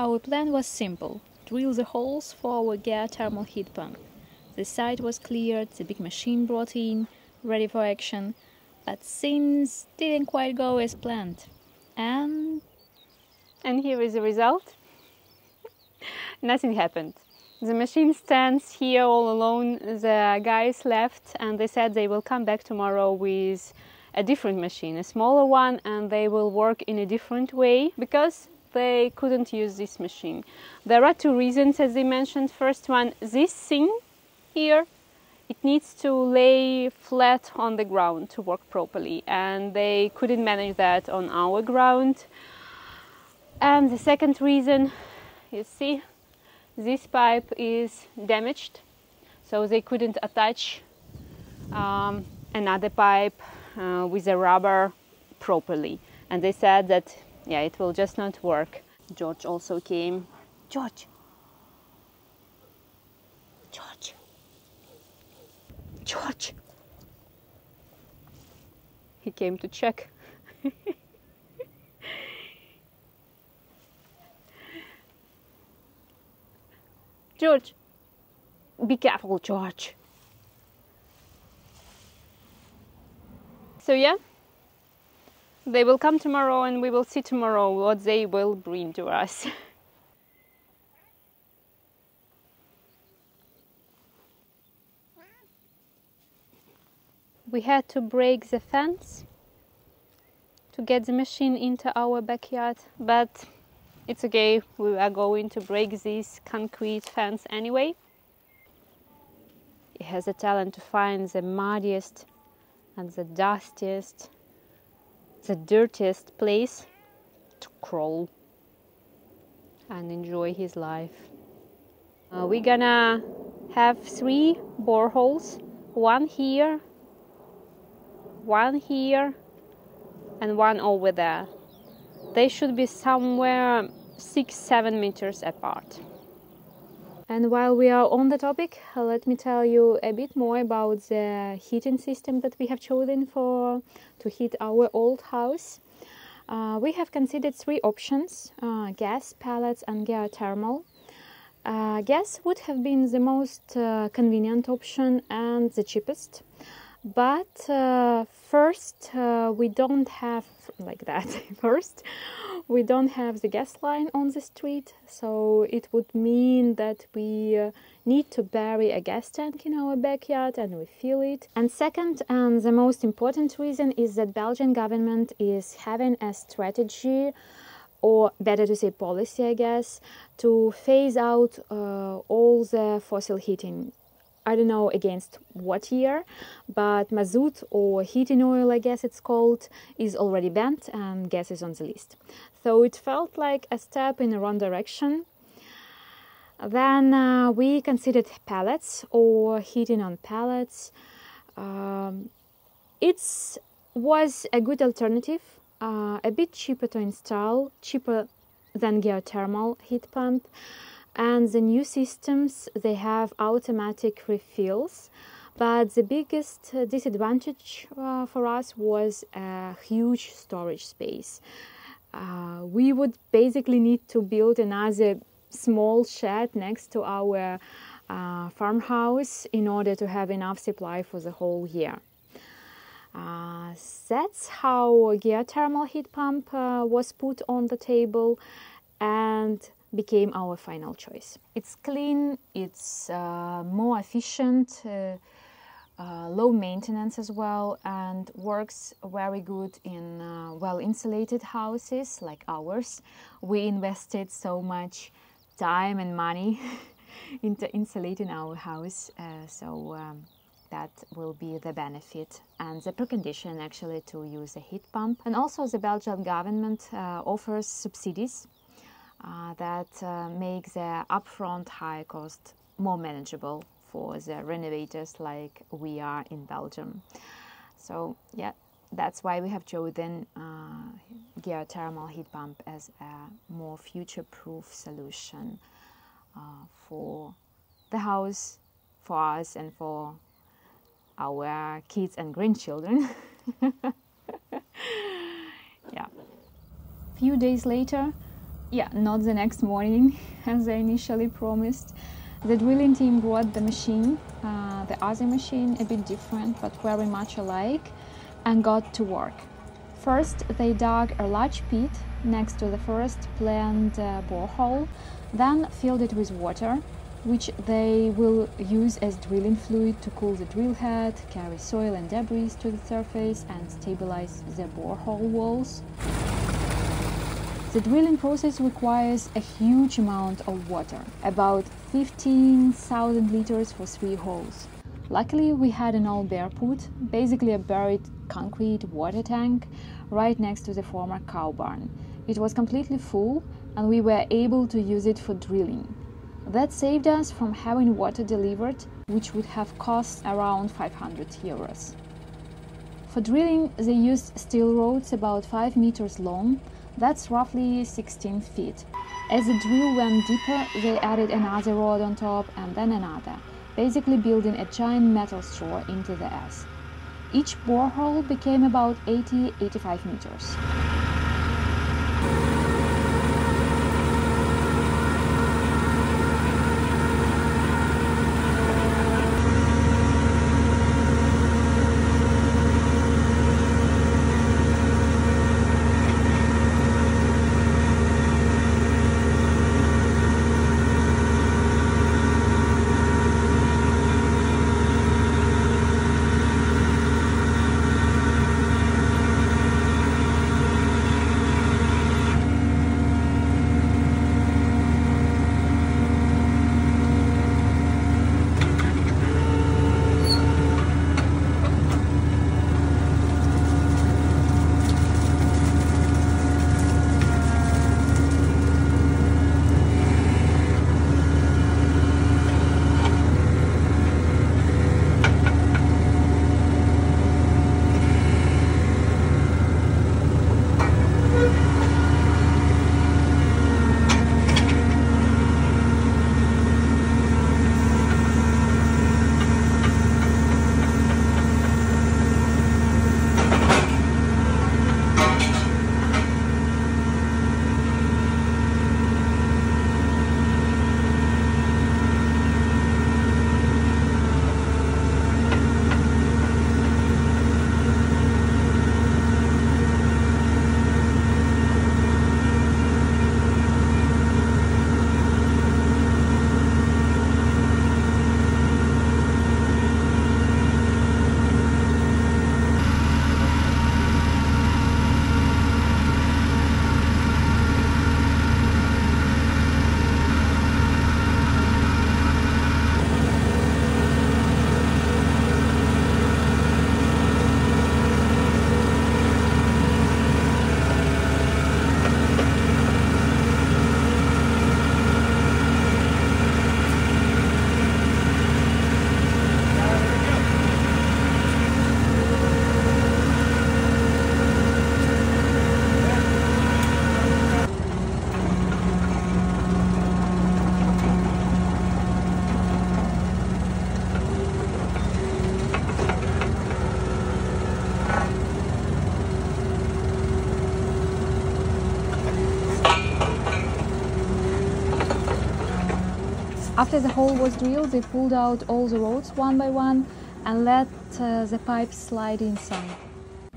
Our plan was simple drill the holes for our geothermal heat pump. The site was cleared, the big machine brought in, ready for action, but things didn't quite go as planned. And. And here is the result. Nothing happened. The machine stands here all alone. The guys left and they said they will come back tomorrow with a different machine, a smaller one, and they will work in a different way because they couldn't use this machine. There are two reasons, as they mentioned. First one, this thing here, it needs to lay flat on the ground to work properly, and they couldn't manage that on our ground. And the second reason, you see, this pipe is damaged, so they couldn't attach um, another pipe uh, with a rubber properly. And they said that yeah, it will just not work. George also came. George. George. George. He came to check. George. Be careful, George. So yeah, they will come tomorrow and we will see tomorrow what they will bring to us. we had to break the fence to get the machine into our backyard, but it's okay, we are going to break this concrete fence anyway. It has a talent to find the muddiest and the dustiest the dirtiest place to crawl and enjoy his life. Uh, we're gonna have three boreholes one here, one here, and one over there. They should be somewhere six, seven meters apart. And while we are on the topic, let me tell you a bit more about the heating system that we have chosen for to heat our old house. Uh, we have considered three options: uh, gas, pellets, and geothermal. Uh, gas would have been the most uh, convenient option and the cheapest. But uh, first, uh, we don't have like that. first, we don't have the gas line on the street, so it would mean that we uh, need to bury a gas tank in our backyard and we fill it. And second, and the most important reason is that Belgian government is having a strategy or better to say policy, I guess, to phase out uh, all the fossil heating I don't know against what year, but mazout or heating oil, I guess it's called, is already banned and gas is on the list. So it felt like a step in the wrong direction. Then uh, we considered pellets or heating on pellets. Um, it was a good alternative, uh, a bit cheaper to install, cheaper than geothermal heat pump and the new systems they have automatic refills. But the biggest disadvantage uh, for us was a huge storage space. Uh, we would basically need to build another small shed next to our uh, farmhouse in order to have enough supply for the whole year. Uh, that's how geothermal heat pump uh, was put on the table. And became our final choice. It's clean, it's uh, more efficient, uh, uh, low maintenance as well, and works very good in uh, well insulated houses like ours. We invested so much time and money into insulating our house, uh, so um, that will be the benefit and the precondition actually to use a heat pump. And also, the Belgian government uh, offers subsidies that uh, make the upfront high cost more manageable for the renovators like we are in Belgium. So yeah, that's why we have chosen uh, geothermal heat pump as a more future-proof solution uh, for the house, for us, and for our kids and grandchildren. yeah. Few days later, yeah, not the next morning as I initially promised. The drilling team brought the machine, uh, the other machine, a bit different but very much alike, and got to work. First, they dug a large pit next to the first planned uh, borehole, then filled it with water, which they will use as drilling fluid to cool the drill head, carry soil and debris to the surface, and stabilize the borehole walls. The drilling process requires a huge amount of water, about 15,000 liters for three holes. Luckily, we had an old bear put, basically a buried concrete water tank, right next to the former cow barn. It was completely full, and we were able to use it for drilling. That saved us from having water delivered, which would have cost around 500 euros. For drilling, they used steel rods about 5 meters long that's roughly 16 feet. As the drill went deeper, they added another rod on top and then another, basically building a giant metal straw into the S. Each borehole became about 80-85 meters. After the hole was drilled, they pulled out all the rods one by one and let uh, the pipes slide inside.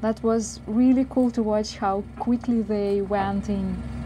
That was really cool to watch how quickly they went in.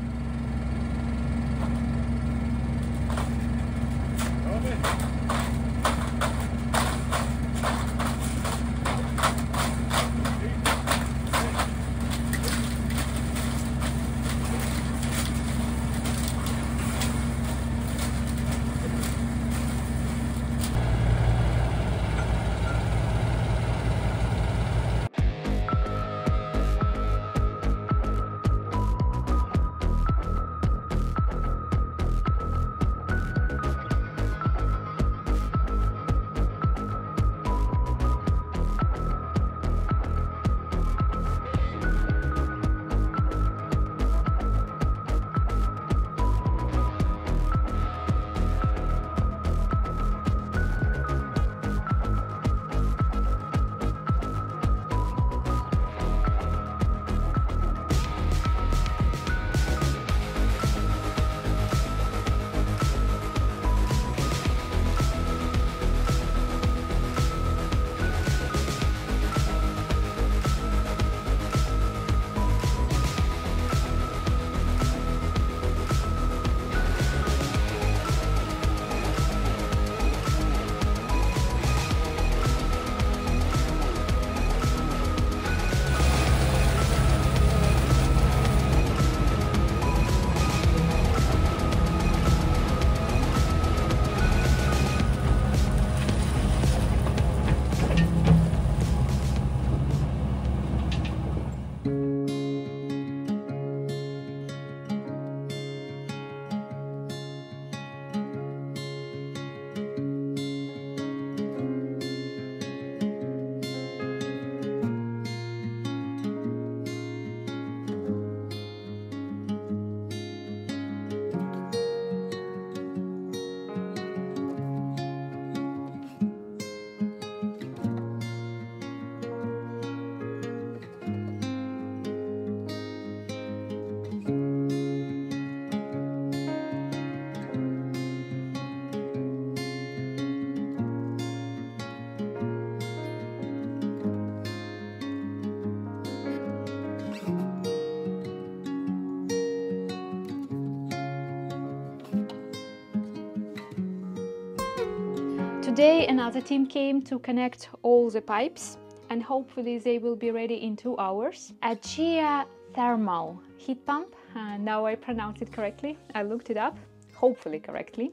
Today another team came to connect all the pipes and hopefully they will be ready in two hours. A geothermal heat pump, uh, now I pronounce it correctly, I looked it up, hopefully correctly.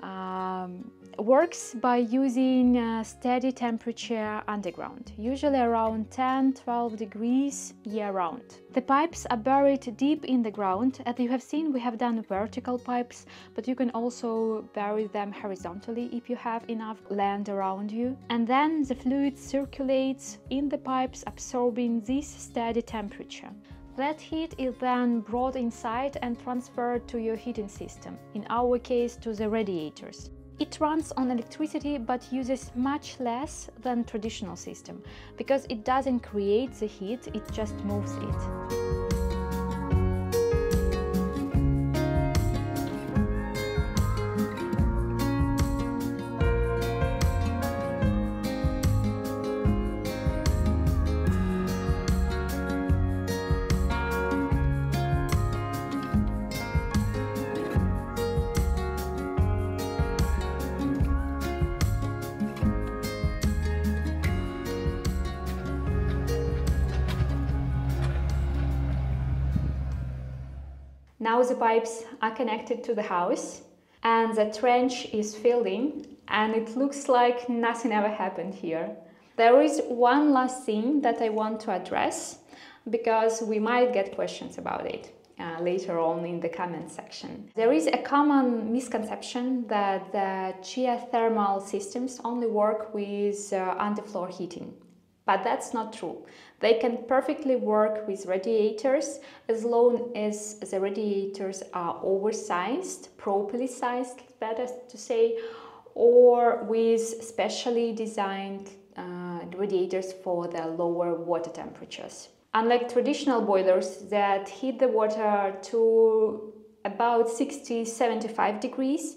Um, works by using uh, steady temperature underground, usually around 10-12 degrees year-round. The pipes are buried deep in the ground. As you have seen, we have done vertical pipes, but you can also bury them horizontally if you have enough land around you. And then the fluid circulates in the pipes, absorbing this steady temperature. That heat is then brought inside and transferred to your heating system, in our case to the radiators. It runs on electricity but uses much less than traditional system because it doesn't create the heat, it just moves it. Now the pipes are connected to the house and the trench is filled in and it looks like nothing ever happened here. There is one last thing that I want to address because we might get questions about it. Uh, later on in the comment section. There is a common misconception that the geothermal systems only work with uh, underfloor heating. But that's not true. They can perfectly work with radiators as long as the radiators are oversized, properly sized, better to say, or with specially designed uh, radiators for the lower water temperatures. Unlike traditional boilers that heat the water to about 60 75 degrees,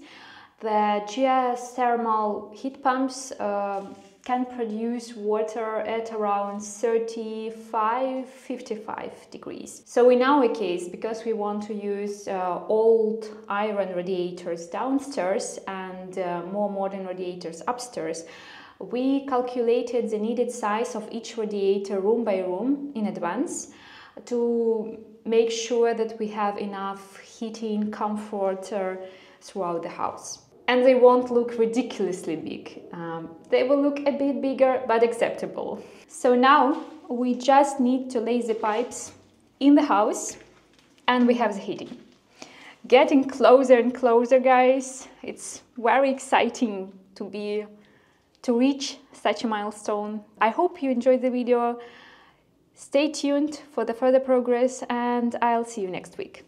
the geothermal heat pumps uh, can produce water at around 35 55 degrees. So in our case because we want to use uh, old iron radiators downstairs and uh, more modern radiators upstairs we calculated the needed size of each radiator room by room in advance to make sure that we have enough heating comfort uh, throughout the house and they won't look ridiculously big. Um, they will look a bit bigger but acceptable. So now we just need to lay the pipes in the house and we have the heating. Getting closer and closer guys, it's very exciting to be to reach such a milestone. I hope you enjoyed the video. Stay tuned for the further progress and I'll see you next week.